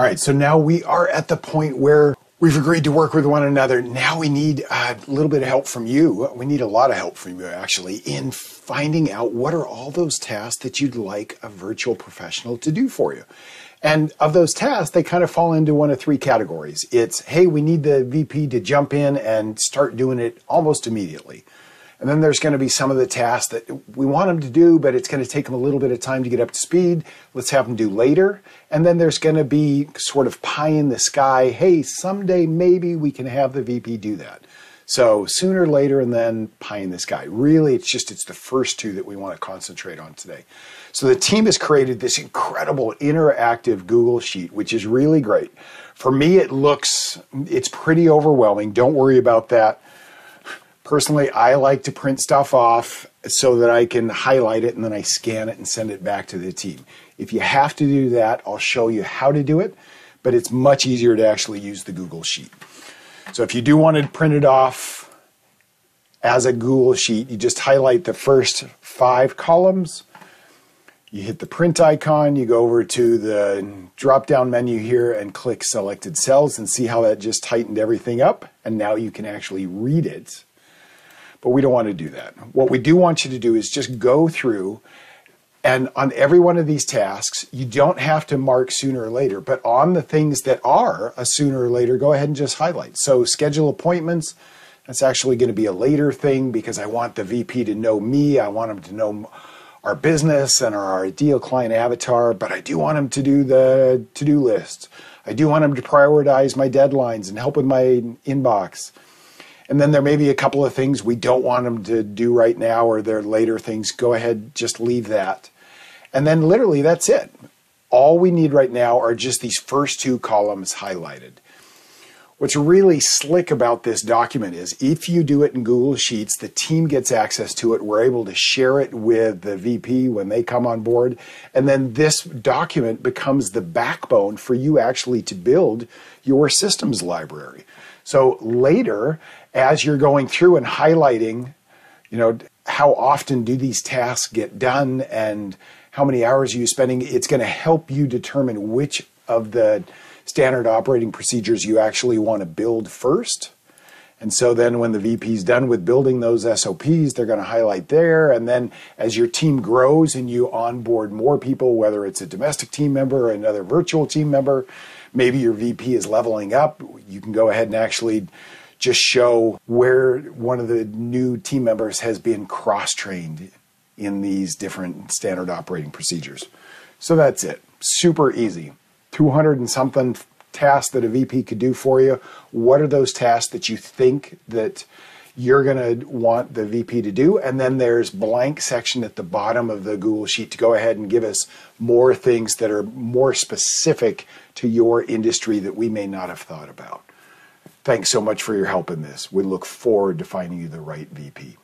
All right, so now we are at the point where we've agreed to work with one another. Now we need a little bit of help from you. We need a lot of help from you, actually, in finding out what are all those tasks that you'd like a virtual professional to do for you. And of those tasks, they kind of fall into one of three categories. It's, hey, we need the VP to jump in and start doing it almost immediately. And then there's going to be some of the tasks that we want them to do, but it's going to take them a little bit of time to get up to speed. Let's have them do later. And then there's going to be sort of pie in the sky. Hey, someday maybe we can have the VP do that. So sooner, or later, and then pie in the sky. Really, it's just it's the first two that we want to concentrate on today. So the team has created this incredible interactive Google Sheet, which is really great. For me, it looks it's pretty overwhelming. Don't worry about that Personally, I like to print stuff off so that I can highlight it and then I scan it and send it back to the team. If you have to do that, I'll show you how to do it, but it's much easier to actually use the Google Sheet. So if you do want to print it off as a Google Sheet, you just highlight the first five columns. You hit the print icon, you go over to the drop down menu here and click selected cells and see how that just tightened everything up. And now you can actually read it but we don't want to do that. What we do want you to do is just go through and on every one of these tasks, you don't have to mark sooner or later, but on the things that are a sooner or later, go ahead and just highlight. So schedule appointments. That's actually going to be a later thing because I want the VP to know me. I want him to know our business and our ideal client avatar, but I do want him to do the to-do list. I do want him to prioritize my deadlines and help with my inbox. And then there may be a couple of things we don't want them to do right now or there are later things. Go ahead, just leave that. And then literally that's it. All we need right now are just these first two columns highlighted. What's really slick about this document is if you do it in Google Sheets, the team gets access to it. We're able to share it with the VP when they come on board. And then this document becomes the backbone for you actually to build your systems library. So later, as you're going through and highlighting, you know, how often do these tasks get done and how many hours are you spending, it's going to help you determine which of the standard operating procedures you actually want to build first. And so then when the VP is done with building those SOPs, they're going to highlight there. And then as your team grows and you onboard more people, whether it's a domestic team member or another virtual team member, maybe your VP is leveling up, you can go ahead and actually just show where one of the new team members has been cross trained in these different standard operating procedures. So that's it. Super easy. 200 and something tasks that a VP could do for you. What are those tasks that you think that you're going to want the VP to do? And then there's blank section at the bottom of the Google Sheet to go ahead and give us more things that are more specific to your industry that we may not have thought about. Thanks so much for your help in this. We look forward to finding you the right VP.